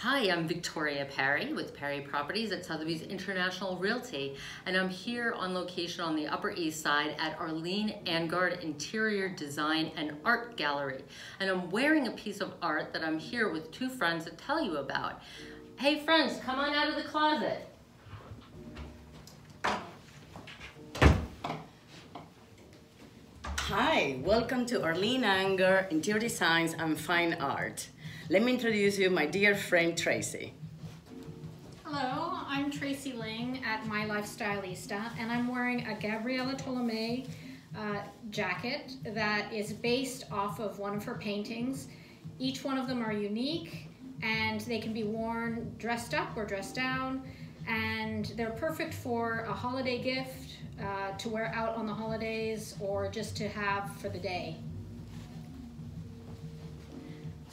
Hi, I'm Victoria Parry with Parry Properties at Sotheby's International Realty, and I'm here on location on the Upper East Side at Arlene Angard Interior Design and Art Gallery. And I'm wearing a piece of art that I'm here with two friends to tell you about. Hey friends, come on out of the closet. Hi, welcome to Arlene Angard Interior Designs and Fine Art. Let me introduce you my dear friend Tracy. Hello, I'm Tracey Ling at My Life Stylista, and I'm wearing a Gabriela Tolomei uh, jacket that is based off of one of her paintings. Each one of them are unique and they can be worn dressed up or dressed down and they're perfect for a holiday gift uh, to wear out on the holidays or just to have for the day.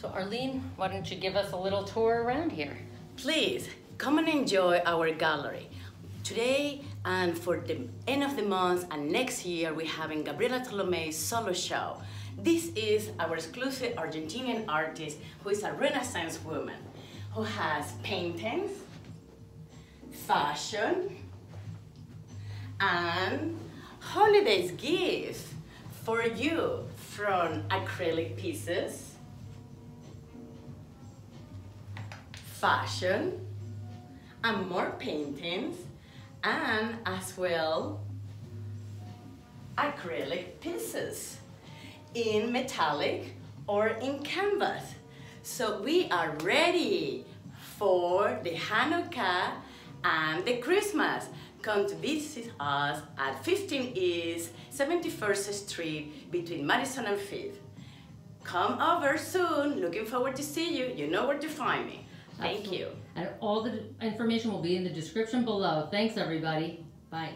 So Arlene, why don't you give us a little tour around here? Please, come and enjoy our gallery. Today and for the end of the month and next year, we're having Gabriela Tolomei's solo show. This is our exclusive Argentinian artist who is a Renaissance woman who has paintings, fashion, and holidays gifts for you from acrylic pieces, fashion, and more paintings, and as well acrylic pieces in metallic or in canvas. So we are ready for the Hanukkah and the Christmas. Come to visit us at 15 East 71st Street between Madison and 5th. Come over soon. Looking forward to see you. You know where to find me. Thank Absolutely. you. And all the information will be in the description below. Thanks everybody. Bye.